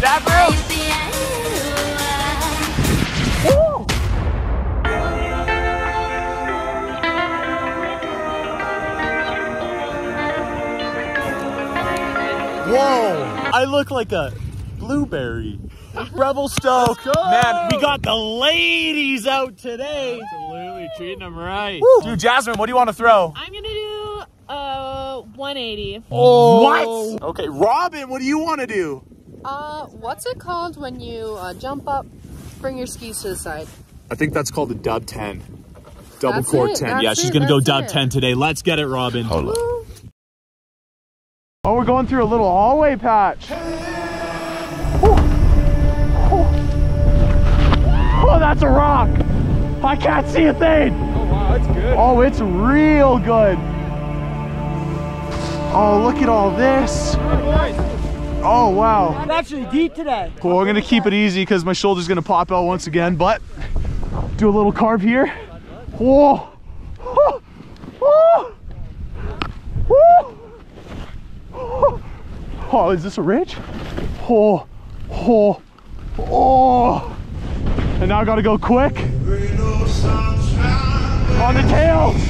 That Whoa! I look like a blueberry. Revelstoke. Man, we got the ladies out today. Absolutely, treating them right. Dude, Jasmine, what do you want to throw? I'm gonna do uh 180. What? Okay, Robin, what do you want to do? Uh, what's it called when you uh, jump up, bring your skis to the side? I think that's called the dub 10. Double That's core it, 10. that's yeah, she's going to go dub it. 10 today. Let's get it, Robin. Woo. Oh, we're going through a little hallway patch. Oh, that's a rock. I can't see a thing. Oh wow, that's good. Oh, it's real good. Oh, look at all this. Oh, wow. I'm actually deep today. Cool, I'm gonna keep it easy because my shoulder's gonna pop out once again, but do a little carve here. Whoa. Oh. Oh. Oh. Oh, is this a ridge? Oh, oh, oh. And now I gotta go quick. On the tails.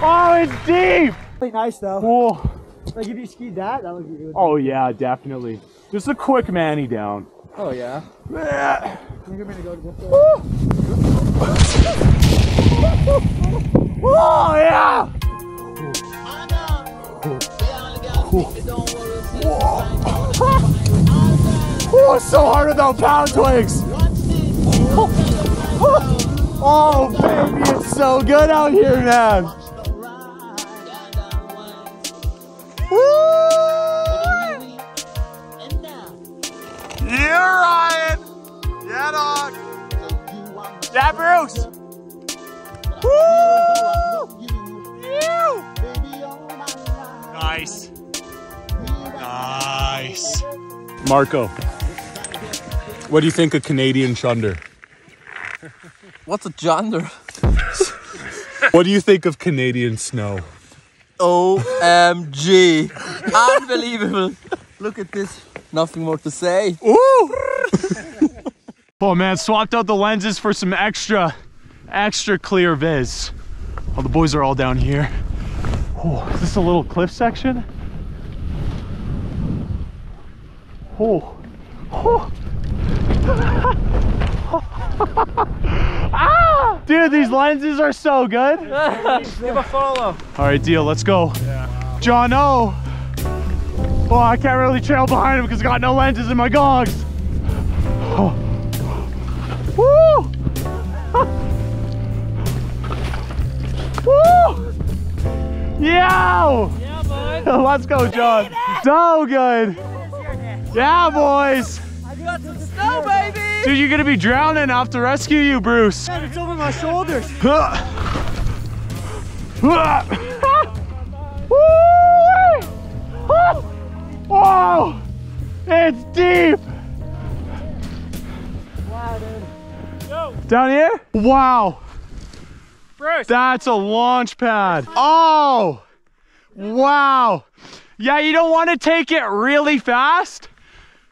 Oh, it's deep. Really nice though. Whoa. Like if you skied that, that would be good. Oh yeah, definitely. Just a quick manny down. Oh yeah. Yeah. You're gonna go to this Oh yeah. Oh, it's so hard without pound twigs. Oh, baby, it's so good out here, man. Yeah, Bruce. Woo! You. Nice. Nice. Marco, what do you think of Canadian chunder? What's a chunder? What do you think of Canadian snow? OMG. Unbelievable. Look at this. Nothing more to say. Ooh! Oh man, swapped out the lenses for some extra, extra clear viz. Oh, the boys are all down here. Oh, is this a little cliff section? Oh, oh. ah! Dude, these lenses are so good. Give a follow. All right, deal. Let's go. John O. Oh, I can't really trail behind him because I got no lenses in my gogs. Oh. Yow! Yeah, bud. Let's go, John. So good. Yeah, boys. I got some snow, baby! Dude, you're gonna be drowning. I have to rescue you, Bruce. Man, it's over my shoulders. Whoa! It's deep! Wow, dude. Down here? Wow! Bruce. That's a launch pad. Oh! Wow! Yeah, you don't want to take it really fast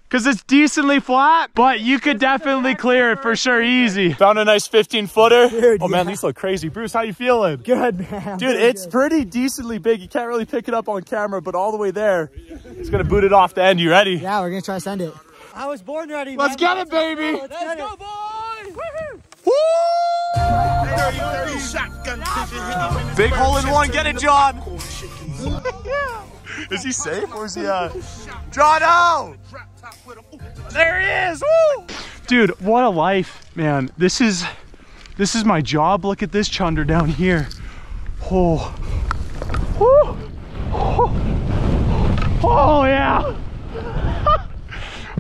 because it's decently flat, but you could definitely clear it for sure easy. Found a nice 15 footer. Dude, oh man, yeah. these look crazy. Bruce, how you feeling? Good, man. Dude, it's good. pretty decently big. You can't really pick it up on camera, but all the way there, it's gonna boot it off the end. You ready? Yeah, we're gonna try to send it. I was born ready. Let's man. get it, baby! Let's get it. Woo! Big hole in one, get it, John! is he safe or is he, uh... John, oh! There he is! Woo! Dude, what a life, man. This is, this is my job. Look at this chunder down here. Oh. Woo! Oh, oh yeah!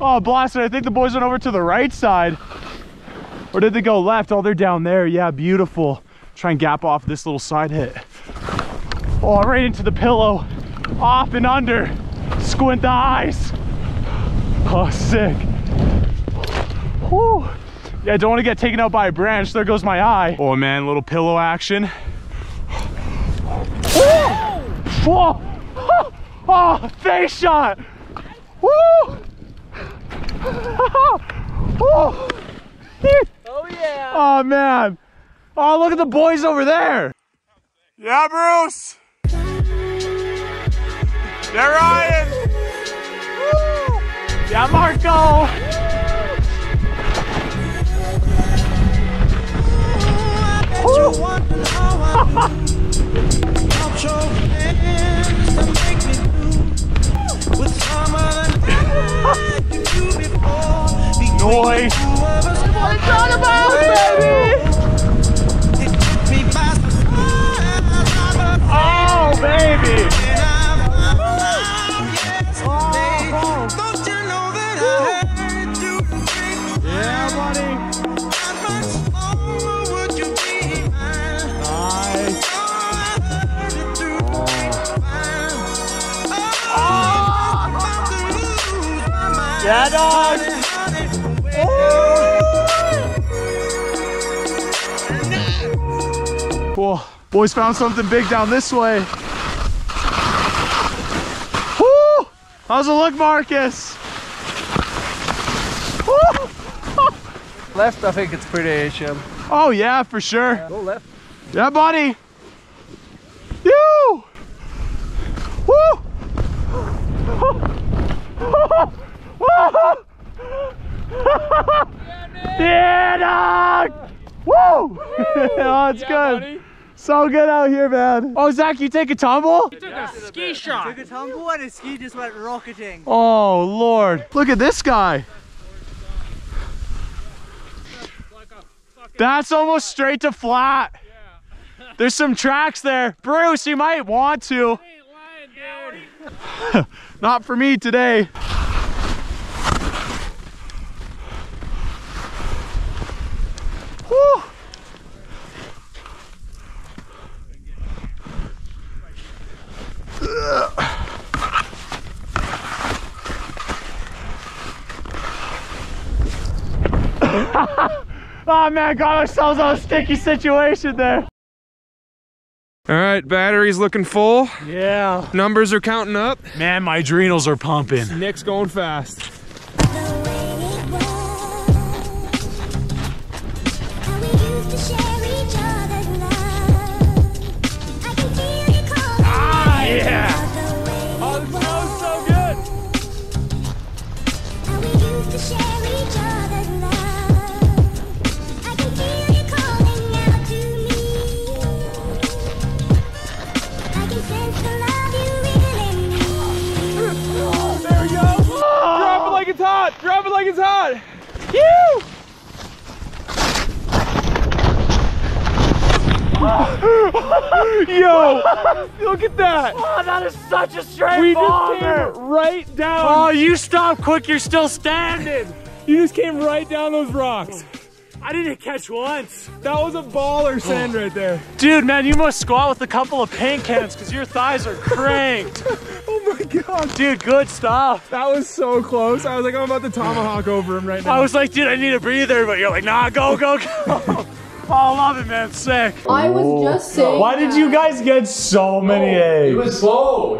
oh, blasted. I think the boys went over to the right side. Or did they go left? Oh, they're down there. Yeah, beautiful. Try and gap off this little side hit. Oh, right into the pillow. Off and under. Squint the eyes. Oh, sick. Whew. Yeah, don't want to get taken out by a branch. There goes my eye. Oh, man, little pillow action. Whoa! Oh, Oh, face shot. Woo! oh. Oh yeah. oh man. Oh, look at the boys over there. Yeah, Bruce. Yeah, Ryan. Woo. Yeah, Marco. Noise. What it's all baby. Oh, baby. Yeah, buddy. Nice. Oh, yeah, dog. Cool. Boys found something big down this way. Woo! How's it look, Marcus? Woo! Left, I think it's pretty Asian. Oh yeah, for sure. Go left. Yeah, buddy. You. Woo! yeah, dog. Woo! oh, it's good. So good out here, man. Oh, Zach, you take a tumble? You took a ski shot. Took a tumble and his ski just went rocketing. Oh, Lord. Look at this guy. That's almost straight to flat. There's some tracks there. Bruce, you might want to. Not for me today. Oh man, got ourselves on a sticky situation there. All right, battery's looking full. Yeah. Numbers are counting up. Man, my adrenals are pumping. Nick's going fast. Yo! Look at that. Oh, that is such a straight We just bomber. came right down. Oh, you stop quick. You're still standing. You just came right down those rocks. I didn't catch once. That was a baller sand right there. Dude, man, you must squat with a couple of paint cans because your thighs are cranked. Oh my god. Dude, good stuff. That was so close. I was like, I'm about to tomahawk over him right now. I was like, dude, I need a breather, but you're like, nah, go, go, go. oh, I love it, man. Sick. I was just saying. Why did you guys get so many eggs? It was slow.